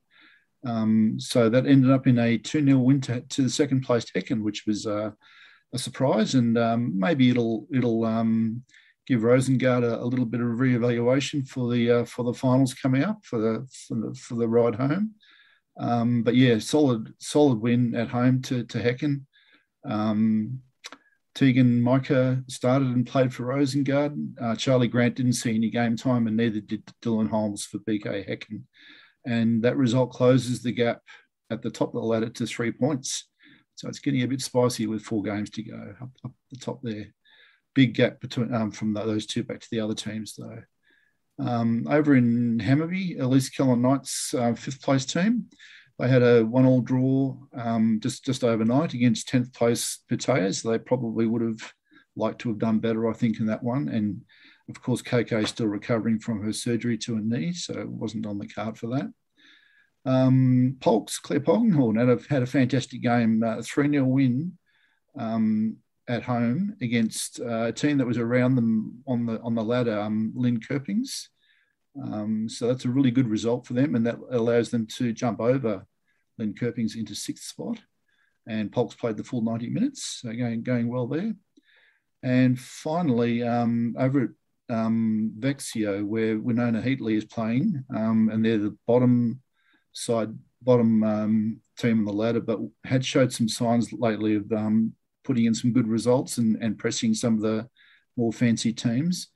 E: Um, so that ended up in a 2 0 win to, to, the second placed Häcken, which was uh, a surprise. And um, maybe it'll it'll um, give Rosengard a, a, little bit of reevaluation for the uh, for the finals coming up for the for the, for the ride home. Um, but yeah, solid solid win at home to to Häcken. Um, Teagan Micah started and played for Rosengard. Uh, Charlie Grant didn't see any game time, and neither did Dylan Holmes for BK Häcken and that result closes the gap at the top of the ladder to three points. So it's getting a bit spicy with four games to go up, up the top there. Big gap between um, from the, those two back to the other teams though. Um, over in Hammarby, Elise Kellond-Knight's uh, fifth place team. They had a one-all draw um, just just overnight against tenth place. So they probably would have liked to have done better, I think, in that one. And of course, KK is still recovering from her surgery to a knee, so it wasn't on the card for that. Um, Polks, Claire Polkinghorne had a, had a fantastic game, uh, 3 0 win um, at home against uh, a team that was around them on the on the ladder, um, Linköpings. Um, so that's a really good result for them, and that allows them to jump over Linköpings into sixth spot. And Polks played the full 90 minutes, so going, going well there. And finally, um, over at um, Växjö, where Winona Heatley is playing, um, and they're the bottom side, bottom um, team on the ladder, but had showed some signs lately of um, putting in some good results and, and pressing some of the more fancy teams.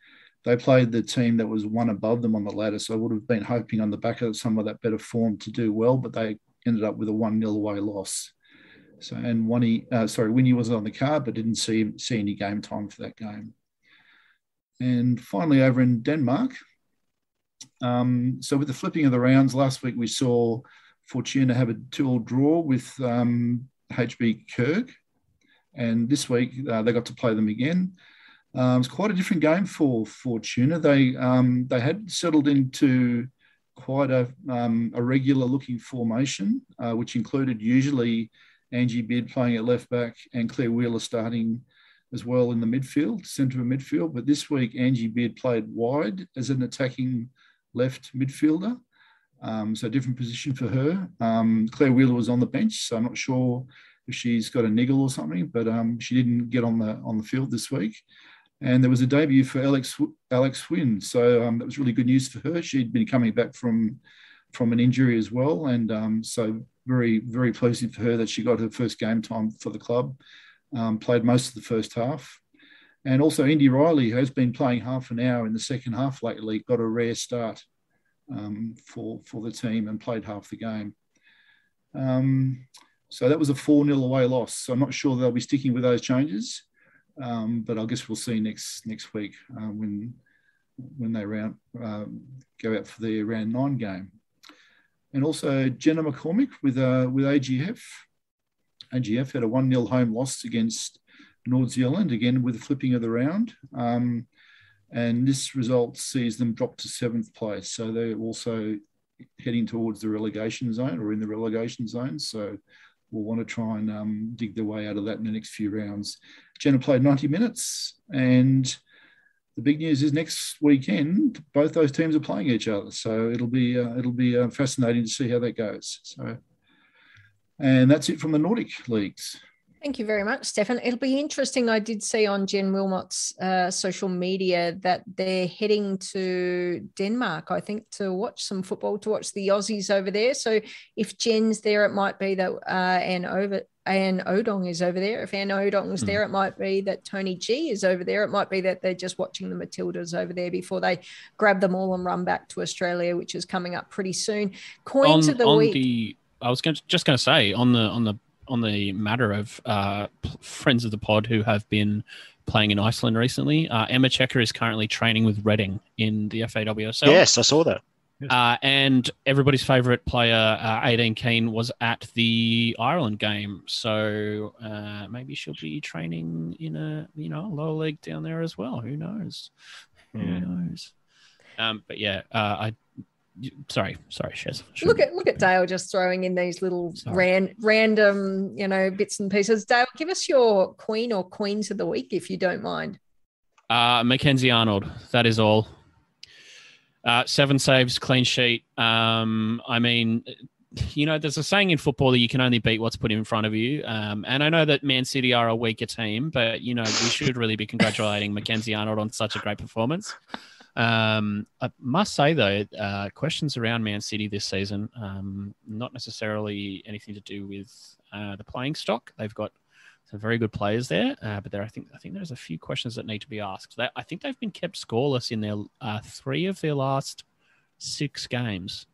E: they played the team that was one above them on the ladder. So I would have been hoping on the back of some of that better form to do well, but they ended up with a 1 0 away loss. So, and Winnie, uh, sorry, Winnie was on the card, but didn't see, see any game time for that game. And finally, over in Denmark, um, so with the flipping of the rounds last week, we saw Fortuna have a two-all draw with um, HB Køge, and this week uh, they got to play them again. Um, it's quite a different game for Fortuna. They um, they had settled into quite a, um, a regular looking formation, uh, which included usually Angie Beard playing at left back and Claire Wheeler starting as well in the midfield, centre of midfield. But this week, Angie Beard played wide as an attacking left midfielder. Um, so a different position for her. Um, Claire Wheeler was on the bench, so I'm not sure if she's got a niggle or something, but um, she didn't get on the on the field this week. And there was a debut for Alex Alex Wynn, so um, that was really good news for her. She'd been coming back from from an injury as well, and um, so very very pleasing for her that she got her first game time for the club. Um, played most of the first half, and also Indy Riley who has been playing half an hour in the second half lately. Got a rare start um, for for the team and played half the game. Um, so that was a 4 0 away loss. So I'm not sure they'll be sticking with those changes. Um, but I guess we'll see next next week uh, when when they round um, go out for the round nine game, and also Jenna McCormick with uh, with AGF. AGF had a one 0 home loss against North Zealand again with the flipping of the round, um, and this result sees them drop to seventh place. So they're also heading towards the relegation zone or in the relegation zone. So we'll want to try and um, dig their way out of that in the next few rounds. Jenna played 90 minutes, and the big news is next weekend both those teams are playing each other, so it'll be uh, it'll be uh, fascinating to see how that goes. So, and that's it from the Nordic leagues.
A: Thank you very much, Stefan. It'll be interesting. I did see on Jen Wilmot's uh, social media that they're heading to Denmark, I think, to watch some football, to watch the Aussies over there. So if Jen's there, it might be that uh, Anne over Anne Odong is over there. If Anne Odong's mm. there, it might be that Tony G is over there. It might be that they're just watching the Matildas over there before they grab them all and run back to Australia, which is coming up pretty soon. Coins on, of the week. The,
D: I was going to, just going to say on the on the on the matter of uh, friends of the pod who have been playing in Iceland recently. Uh, Emma Checker is currently training with Reading in the FAWSL.
C: Yes, I saw that.
D: Uh, and everybody's favourite player, uh, 18 Keen, was at the Ireland game. So uh, maybe she'll be training in a you know lower league down there as well. Who knows? Who knows? Um, but yeah, uh, I sorry, sorry, Shez.
A: Look at look at Dale just throwing in these little ran, random, you know, bits and pieces. Dale, give us your queen or queens of the week if you don't mind.
D: Uh, Mackenzie Arnold. That is all. Uh, seven saves, clean sheet. Um, I mean, you know, there's a saying in football that you can only beat what's put in front of you. Um, and I know that Man City are a weaker team, but you know, we should really be congratulating Mackenzie Arnold on such a great performance. Um, I must say though, uh, questions around Man City this season, um, not necessarily anything to do with uh, the playing stock. They've got some very good players there, uh, but there I think I think there's a few questions that need to be asked. They, I think they've been kept scoreless in their uh, three of their last six games.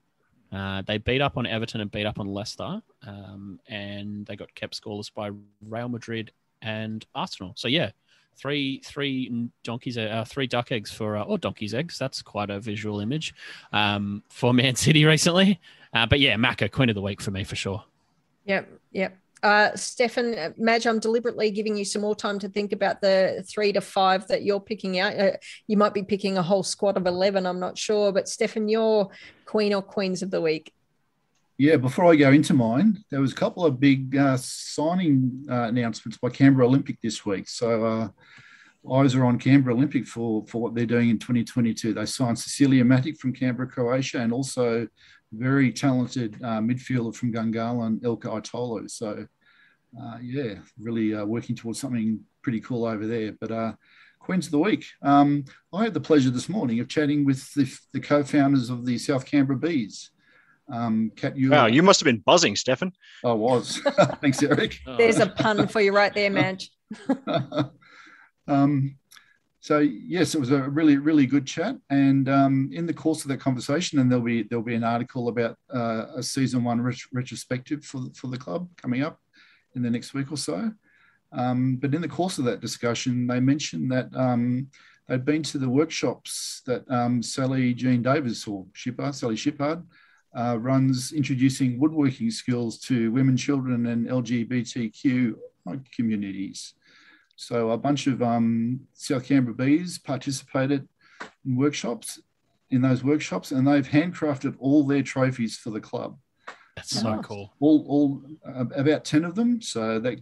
D: Uh, they beat up on Everton and beat up on Leicester, um, and they got kept scoreless by Real Madrid and Arsenal. So yeah, three three donkeys uh, three duck eggs for uh, or donkey's eggs that's quite a visual image um, for man city recently uh, but yeah Macca queen of the week for me for sure
A: yep yep uh, Stefan, uh, Madge, I'm deliberately giving you some more time to think about the three to five that you're picking out. Uh, you might be picking a whole squad of 11, I'm not sure. But Stefan, your queen or queens of the week.
E: Yeah, before I go into mine, there was a couple of big uh, signing uh, announcements by Canberra Olympic this week. So uh, eyes are on Canberra Olympic for, for what they're doing in 2022. They signed Cecilia Matic from Canberra, Croatia, and also very talented uh, midfielder from Gungahlin, Ilka Itolo. So, uh, yeah, really uh, working towards something pretty cool over there. But Queens of the Week. Um, I had the pleasure this morning of chatting with the, the co-founders of the South Canberra Bees. Um, Kat,
C: you wow, you must have been buzzing, Stefan.
E: I was. Thanks, Eric.
A: There's a pun for you right there, Madge.
E: um, so yes, it was a really really good chat, and um, in the course of that conversation, and there'll be there'll be an article about uh, a season one ret- retrospective for for the club coming up in the next week or so. Um, but in the course of that discussion, they mentioned that um, they'd been to the workshops that um, Sally Jean Davis or Shippard, Sally Shippard, uh, runs introducing woodworking skills to women, children, and LGBTQ communities. So a bunch of um, South Canberra bees participated in workshops, in those workshops, and they've handcrafted all their trophies for the club.
D: That's so cool.
E: All, all uh, about ten of them. So that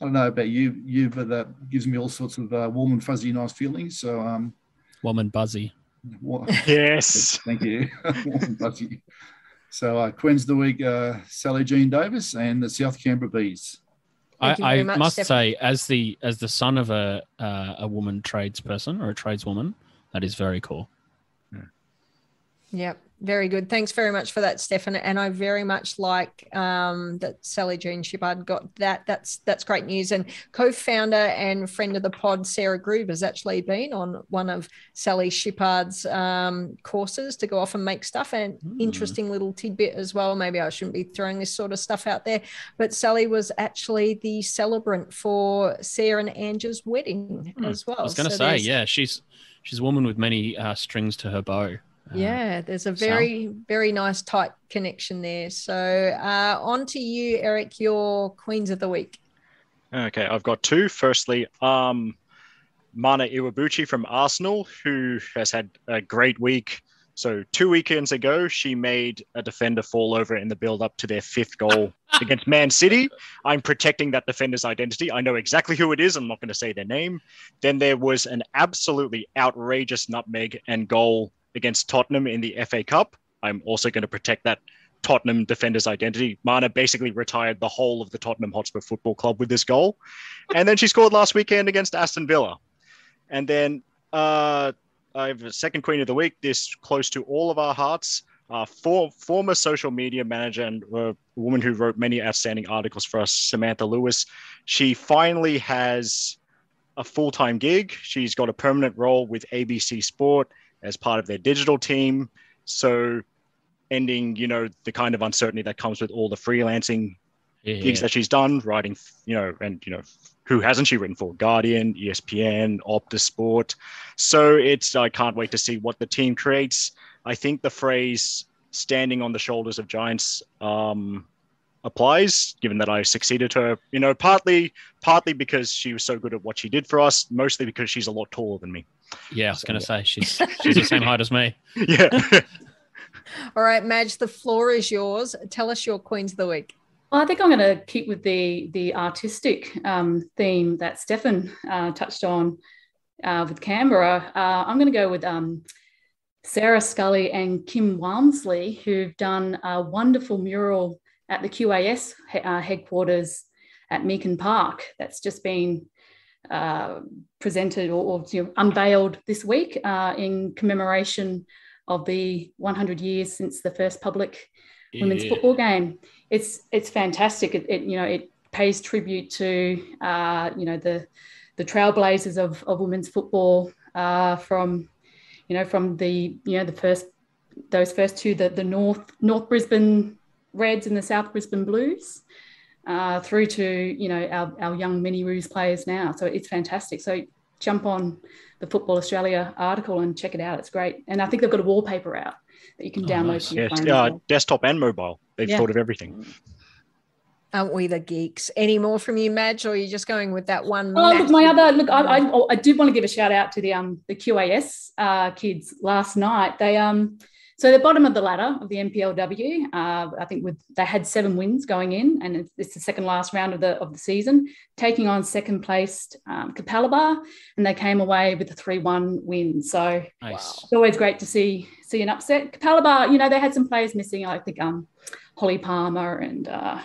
E: I don't know about you, you, but that gives me all sorts of uh, warm and fuzzy, nice feelings. So um,
D: warm and buzzy.
E: What,
C: yes,
E: thank you. warm and. So uh, Queen's the week, uh, Sally Jean Davis and the South Canberra Bees.
D: I, I much, must say, as the as the son of a uh, a woman tradesperson or a tradeswoman, that is very cool.
A: Yeah. Yep. Very good. Thanks very much for that, Stefan. And I very much like um, that Sally Jean Shippard got that. That's that's great news. And co-founder and friend of the pod, Sarah Groove, has actually been on one of Sally Shippard's um, courses to go off and make stuff. And mm. interesting little tidbit as well. Maybe I shouldn't be throwing this sort of stuff out there, but Sally was actually the celebrant for Sarah and Angie's wedding mm. as well. I
D: was going to so say, yeah, she's she's a woman with many uh, strings to her bow.
A: Uh, yeah, there's a very, so. very nice tight connection there. So uh, on to you, Eric, your Queens of the Week.
C: Okay, I've got two. Firstly, um, Mana Iwabuchi from Arsenal, who has had a great week. So two weekends ago, she made a defender fall over in the build-up to their fifth goal against Man City. I'm protecting that defender's identity. I know exactly who it is. I'm not going to say their name. Then there was an absolutely outrageous nutmeg and goal against Tottenham in the FA Cup. I'm also going to protect that Tottenham defender's identity. Mana basically retired the whole of the Tottenham Hotspur Football Club with this goal. And then she scored last weekend against Aston Villa. And then uh, I have a second Queen of the Week, this close to all of our hearts. Uh, for, former social media manager and uh, woman who wrote many outstanding articles for us, Samantha Lewis. She finally has a full time gig. She's got a permanent role with ABC Sport as part of their digital team. So ending, you know, the kind of uncertainty that comes with all the freelancing yeah. gigs that she's done, writing, you know, and you know, who hasn't she written for? Guardian, ESPN, Optus Sport. So it's I can't wait to see what the team creates. I think the phrase "standing on the shoulders of giants" um, applies, given that I succeeded her. You know, partly partly because she was so good at what she did for us, mostly because she's a lot taller than me.
D: Yeah, I was so, going to yeah. say she's she's the same height as me.
C: Yeah.
A: All right, Madge, the floor is yours. Tell us your Queens of the Week.
B: Well, I think I'm going to keep with the the artistic um, theme that Stefan uh, touched on uh, with Canberra. Uh, I'm going to go with um, Sarah Scully and Kim Walmsley, who've done a wonderful mural at the QAS uh, headquarters at Meakin Park. That's just been uh, presented or, or you know, unveiled this week uh, in commemoration of the 100 years since the first public yeah. women's football game. It's it's fantastic. It, it, you know it pays tribute to uh, you know the the trailblazers of, of women's football uh, from you know from the you know the first those first two the the North North Brisbane Reds and the South Brisbane Blues uh, through to you know our, our young mini Roos players now. So it's fantastic. So jump on the Football Australia article and check it out. It's great. And I think they've got a wallpaper out that you can oh, download nice.
C: yes. phone. Yeah, desktop and mobile. They've yeah. thought of everything.
A: Aren't we the geeks? Any more from you, Madge, or are you just going with that one?
B: Oh, look, my other look, I, I, I, do want to give a shout out to the um the QAS uh, kids last night. They um so the bottom of the ladder of the NPLW, uh, I think with they had seven wins going in, and it's, it's, the second last round of the of the season, taking on second placed um, Capalaba, and they came away with a three one win. So nice. it's always great to see see an upset. Capalaba, you know, they had some players missing. I think um, Holly Palmer and. Uh,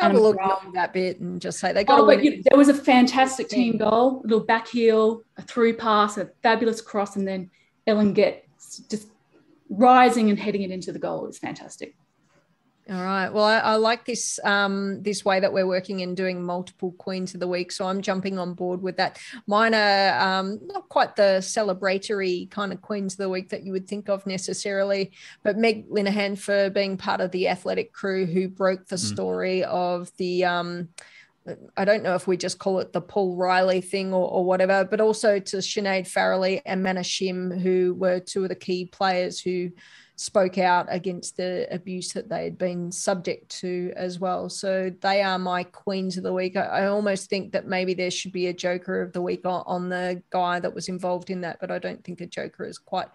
A: have a look at that bit and just say they got.
B: Oh, but you, there was a fantastic team goal, a little back heel, a through pass, a fabulous cross, and then Ellen Gett just rising and heading it into the goal is fantastic.
A: All right. Well, I, I like this um, this way that we're working and doing multiple Queens of the Week. So I'm jumping on board with that. Mine are um, not quite the celebratory kind of Queens of the Week that you would think of necessarily, but Meg Linehan for being part of the athletic crew who broke the mm. story of the. Um, I don't know if we just call it the Paul Riley thing or, or whatever, but also to Sinead Farrelly and Mana Shim, who were two of the key players who spoke out against the abuse that they had been subject to as well. So they are my queens of the week. I, I almost think that maybe there should be a Joker of the week on, on, the guy that was involved in that, but I don't think a Joker is quite.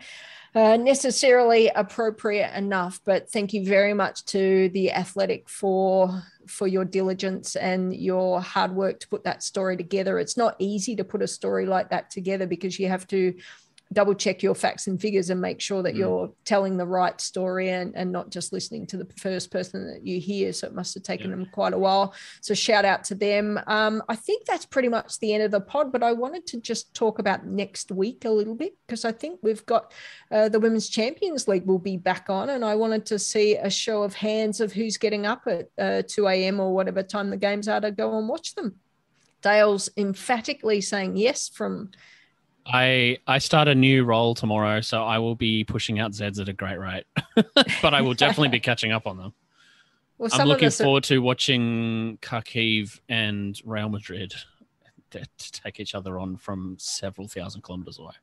A: Uh, necessarily appropriate enough but thank you very much to the athletic for for your diligence and your hard work to put that story together it's not easy to put a story like that together because you have to double check your facts and figures and make sure that mm. you're telling the right story and, and not just listening to the first person that you hear. So it must have taken yeah. them quite a while. So shout out to them. Um, I think that's pretty much the end of the pod, but I wanted to just talk about next week a little bit because I think we've got uh, the Women's Champions League will be back on, and I wanted to see a show of hands of who's getting up at uh, 2 a.m. or whatever time the games are to go and watch them. Dale's emphatically saying yes from
D: I I start a new role tomorrow, so I will be pushing out Zeds at a great rate. but I will definitely be catching up on them. Well, I'm looking forward are... to watching Kharkiv and Real Madrid take each other on from several thousand kilometers away.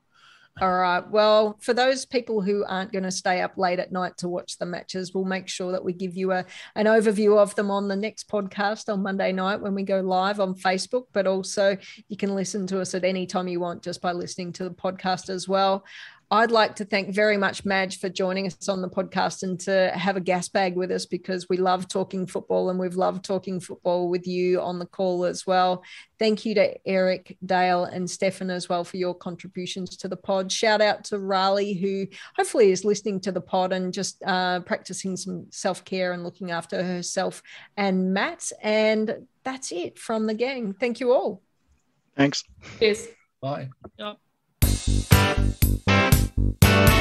A: All right. Well, for those people who aren't going to stay up late at night to watch the matches, we'll make sure that we give you a, an overview of them on the next podcast on Monday night when we go live on Facebook. But also, you can listen to us at any time you want just by listening to the podcast as well. I'd like to thank very much Madge for joining us on the podcast and to have a gas bag with us because we love talking football and we've loved talking football with you on the call as well. Thank you to Eric, Dale, and Stefan as well for your contributions to the pod. Shout out to Raleigh, who hopefully is listening to the pod and just uh, practicing some self care and looking after herself and Matt. And that's it from the gang. Thank you all.
C: Thanks.
B: Cheers.
E: Bye.
D: Yep you